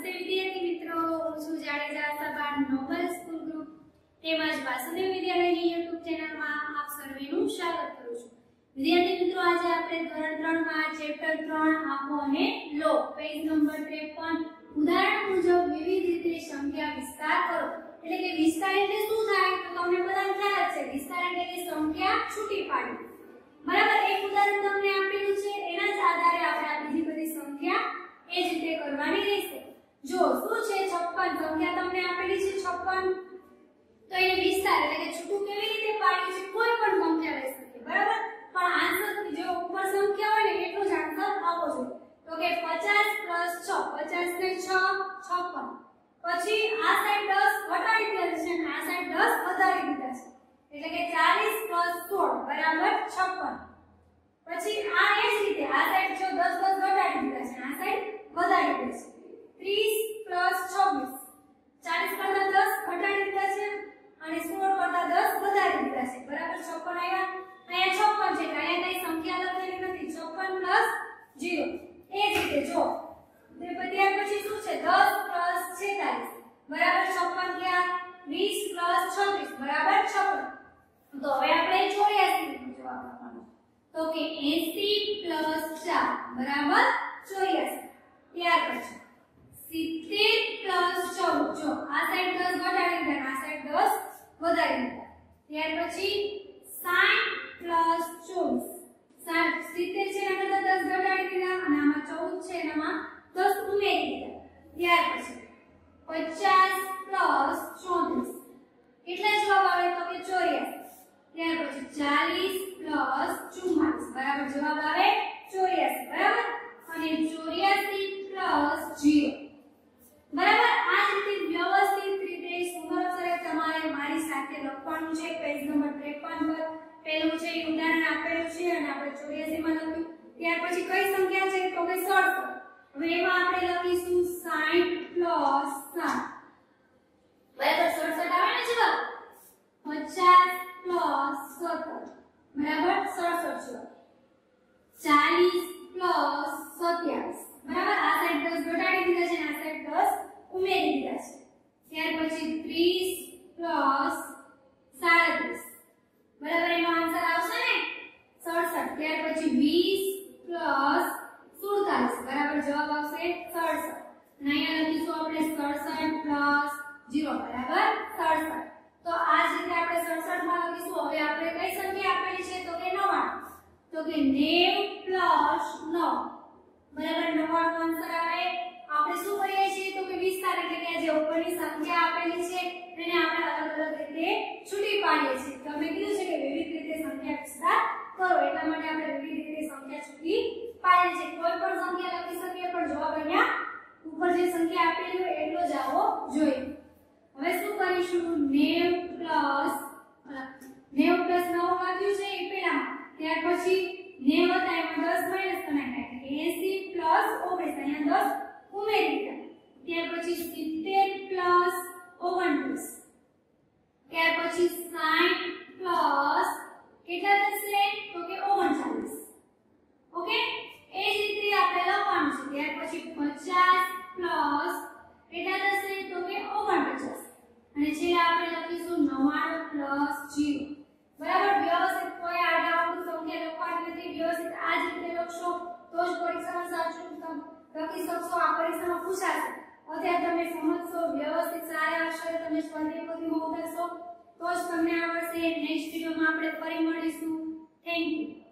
નમસ્તે વિદ્યાર્થી મિત્રો. હું છું જાડેજા સભા નોબલ સ્કૂલ ગ્રુપ તેમજ વાસુદેવ વિદ્યાલયની યુટ્યુબ ચેનલમાં આપ સર્વેનું સ્વાગત કરું છું. વિદ્યાર્થી મિત્રો, આજે આપણે ધોરણ 3 માં ચેપ્ટર 3 આપો અને લો. પેજ નંબર 53 ઉદાહરણ મુજબ વિવિધ રીતે સંખ્યા વિસ્તાર કરો. એટલે કે વિસ્તાર એટલે શું થાય? તો તમને બધાને ખ્યાલ છે, વિસ્તાર એટલે કે સંખ્યા છૂટી પાડવી. બરાબર? એક ઉદાહરણ તમને આપેલું છે. એના જ આધારે આપણે આ બીજી બધી સંખ્યા એ જ રીતે કરવાની રહેશે. જો શું છે 56 સંખ્યા તમને આપેલી છે 56 તો એને વિસ્તાર એટલે કે છૂટું કેવી રીતે પાડ્યું છે? કોઈ પણ સંખ્યા લઈ શકે, બરાબર? પણ આન્સર જે ઉપર સંખ્યા હોય ને, એટલું જ આન્સર આપો જોઈએ તો કે 50 6 50 ને 6 56 પછી આ સાઈડ 10 ઘટાડી દીધા છે અને આ સાઈડ 10 વધારી દીધા છે. એટલે કે 40 16 બરાબર 56 પછી આ એ જ રીતે, આ સાઈડ જો 10 10 ઘટાડી દીધા છે, આ સાઈડ વધારી દીધા છે. 30 26 40 કરતા દસ ઘટાડી દીધા છે અને 16 કરતા દસ વધારી દીધા છે. બરાબર 56 આવ્યા અહીંયા 56 છે અહીંયા કઈ સંખ્યા લખેલી નથી. 56 0 એ જ રીતે જો. ત્યાર પછી શું છે? 10 46 બરાબર 56 થયા. 20 36 બરાબર 56 તો હવે આપણે 84 નો જવાબ આપવાનો તો કે 80 4 બરાબર 84 ત્યાર પછી. 70 14 જો આ સાઈડ દસ ઘટાડી દીધા આ સાઈડ દસ વધારી દીધા. ત્યાર પછી 60 24 60 છે એના 10 ઘટાડી દીધા અને આમાં 14 છે એનામાં 10 ઉમેરી દીધા ત્યાર પછી 50 34 કેટલા જવાબ આવે તો કે 84 ત્યાર પછી 40 44 બરાબર જવાબ આવે 84 બરાબર અને 84 0 બરાબર આ જ રીતે વ્યવસ્થિત રીતે સુંદર અક્ષરે તમારે મારી સાથે લખવાનું છે પેજ નંબર 53 પર. પહેલું છે ઉદાહરણ આપેલું છે અને આપણે 84 માં લખ્યું. ત્યાર પછી કઈ સંખ્યા છે? તો કે 67 હવે એમાં આપણે લખીશું 60 7 બરાબર 67 આવે ને જવાબ? 50 પ્લસ 17 બરાબર 67 40 27 બરાબર આ સાઈડ 10 ઘટાડી દીધા છે અને આ સાઈડ 10 ઉમેરી દીધા છે ત્યાર પછી 30 પ્લસ 37 બરાબર એનો આન્સર આવશે ને 67 ત્યાર પછી 20 પ્લસ 47 બરાબર આવશે 67 અને અહીંયા લખીશું આપણે 67 પ્લસ 0 બરાબર? 67 તો આ જ રીતે આપણે 67 માં લખીશું. હવે આપણે કઈ સંખ્યા આપેલી છે? તો કે 99 તો કે 90 9 બરાબર 99 નો આન્સર આવે આપણે શું કરીએ છીએ તો કે વિસ્તાર એટલે કે જે ઉપરની સંખ્યા આપેલી છે તેને આપણે અલગ અલગ રીતે છૂટી પાડીએ છીએ તમે કીધું છે કે વિવિધ રીતે સંખ્યા વિસ્તાર કરો એટલા માટે આપણે વિવિધ રીતે સંખ્યા છૂટી પાડીએ છીએ કોઈ પણ સંખ્યા લખી શકીએ પણ જવાબ અહીંયા ઉપર જે સંખ્યા આપેલી હોય એટલો જ આવવો જોઈએ. હવે શું કરીશું? 90 પ્લસ 90 પ્લસ 9 વાગ્યું છે એ પહેલા ત્યાર પછી 90 હતા એમાં 10 માઇનસ કરી નાખ્યા એટલે 80 પ્લસ 19 અહીંયા 10 ઉમેરી દીધા. ત્યાર પછી 70 પ્લસ 29 ત્યાર પછી 60 પ્લસ કેટલા થશે તો કે 39 ઓકે એ જ રીતે આપણે લખવાનું છે ત્યાર પછી 50 પ્લસ કેટલા થશે તો કે 49 અને છેલ્લે આપણે લખીશું 99 પ્લસ જીરો બરાબર? વ્યવસ્થિત કોઈ આડાઅવળી સંખ્યા લખવાની નથી. વ્યવસ્થિત આ જ રીતે લખશો, તો જ પરીક્ષામાં સાચું લખી શકશો આ પરીક્ષામાં પૂછાશે. અત્યારે તમે સમજશો, વ્યવસ્થિત સારા અક્ષરે તમે સ્પર્ધા પોથીમાં ઉતારશો, તો જ તમને આવડશે. નેક્સ્ટ વિડીયોમાં આપણે ફરી મળીશું. Thank you